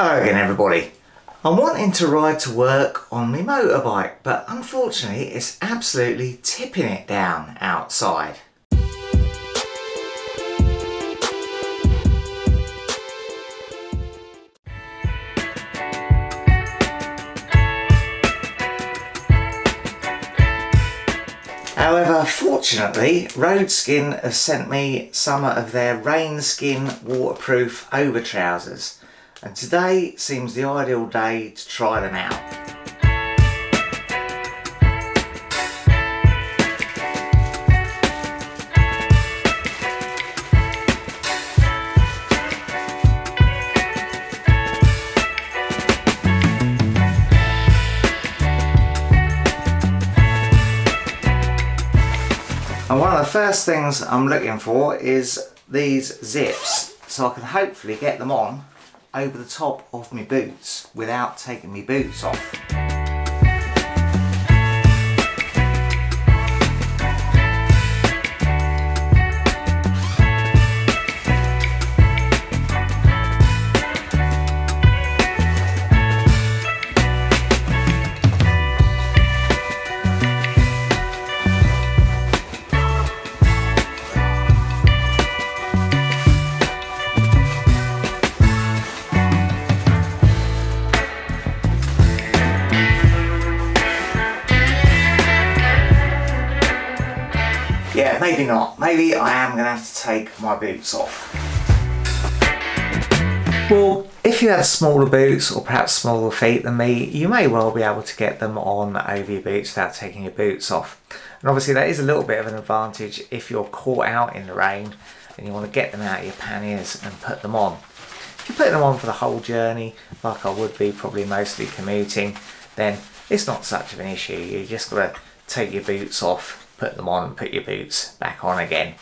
Hello again everybody. I'm wanting to ride to work on my motorbike but unfortunately it's absolutely tipping it down outside. However, fortunately, Roadskin have sent me some of their Rainskin waterproof over trousers and today seems the ideal day to try them out. And one of the first things I'm looking for is these zips so I can hopefully get them on over the top of my boots without taking my boots off. Maybe not. Maybe I am going to have to take my boots off. Well, if you have smaller boots or perhaps smaller feet than me, you may well be able to get them on over your boots without taking your boots off. And obviously that is a little bit of an advantage if you're caught out in the rain and you want to get them out of your panniers and put them on. If you put them on for the whole journey, like I would be probably mostly commuting, then it's not such of an issue. You just got to take your boots off put them on and put your boots back on again.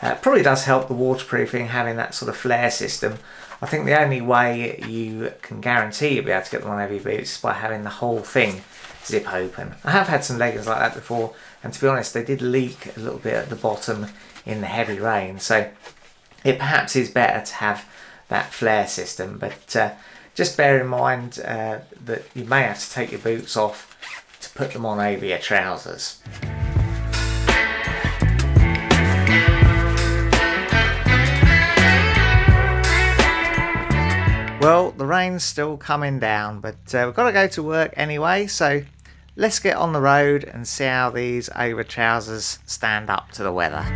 Uh, probably does help the waterproofing having that sort of flare system. I think the only way you can guarantee you'll be able to get them on over your boots is by having the whole thing zip open. I have had some leggings like that before and to be honest they did leak a little bit at the bottom in the heavy rain so it perhaps is better to have that flare system but uh, just bear in mind uh, that you may have to take your boots off to put them on over your trousers. Well, the rain's still coming down, but uh, we've got to go to work anyway, so let's get on the road and see how these over trousers stand up to the weather.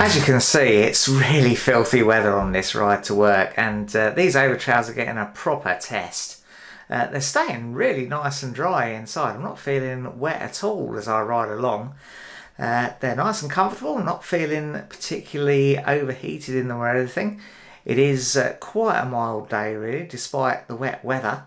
As you can see, it's really filthy weather on this ride to work, and uh, these over trousers are getting a proper test. Uh, they're staying really nice and dry inside. I'm not feeling wet at all as I ride along. Uh, they're nice and comfortable, not feeling particularly overheated in them or anything. It is uh, quite a mild day really, despite the wet weather.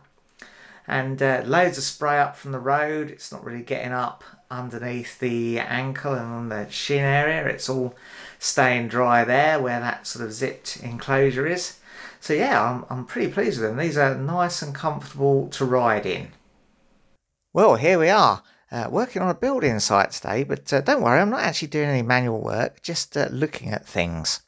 And uh, loads of spray up from the road. It's not really getting up underneath the ankle and on the shin area. It's all staying dry there where that sort of zipped enclosure is. So yeah, I'm, I'm pretty pleased with them. These are nice and comfortable to ride in. Well, here we are. Uh, working on a building site today, but uh, don't worry, I'm not actually doing any manual work, just uh, looking at things.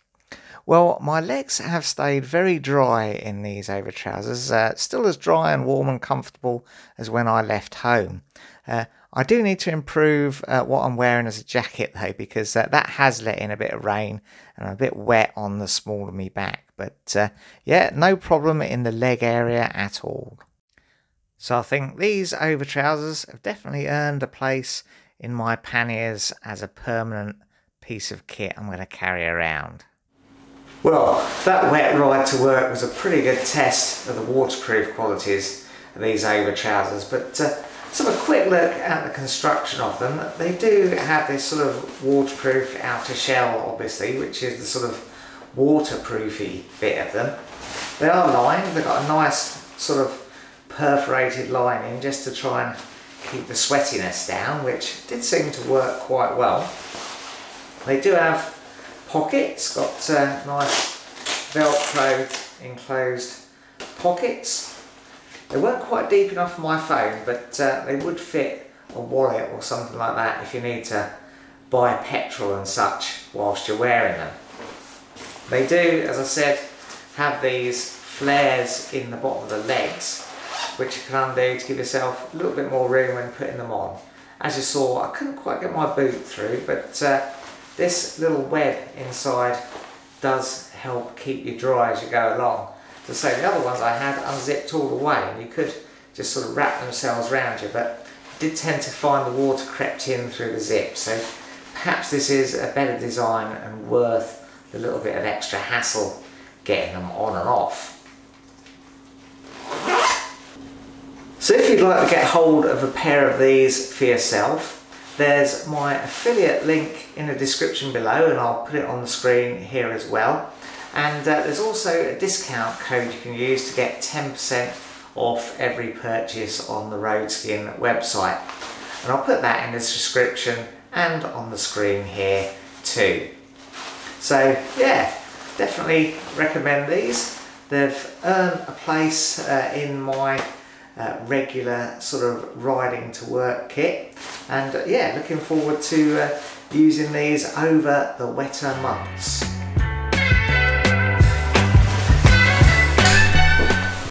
Well, my legs have stayed very dry in these over trousers, uh, still as dry and warm and comfortable as when I left home. Uh, I do need to improve uh, what I'm wearing as a jacket though, because that has let in a bit of rain and I'm a bit wet on the small of me back. But yeah, no problem in the leg area at all. So I think these over trousers have definitely earned a place in my panniers as a permanent piece of kit I'm going to carry around. Well, that wet ride to work was a pretty good test of the waterproof qualities of these over trousers, but uh, let's have a quick look at the construction of them. They do have this sort of waterproof outer shell, obviously, which is the sort of waterproofy bit of them. They are lined, they've got a nice sort of perforated lining just to try and keep the sweatiness down, which did seem to work quite well. They do have pockets, got uh, nice velcro enclosed pockets. They weren't quite deep enough for my phone, but uh, they would fit a wallet or something like that if you need to buy petrol and such whilst you're wearing them. They do, as I said, have these flares in the bottom of the legs which you can undo to give yourself a little bit more room when putting them on. As you saw, I couldn't quite get my boot through, but uh, this little web inside does help keep you dry as you go along. To say the other ones I had unzipped all the way and you could just sort of wrap themselves around you, but did tend to find the water crept in through the zip. So perhaps this is a better design and worth the little bit of extra hassle getting them on and off. So if you'd like to get hold of a pair of these for yourself, there's my affiliate link in the description below and I'll put it on the screen here as well. And uh, there's also a discount code you can use to get 10% off every purchase on the Roadskin website. And I'll put that in the description and on the screen here too. So yeah, definitely recommend these. They've earned a place uh, in my uh, regular sort of riding to work kit and uh, yeah looking forward to uh, using these over the wetter months.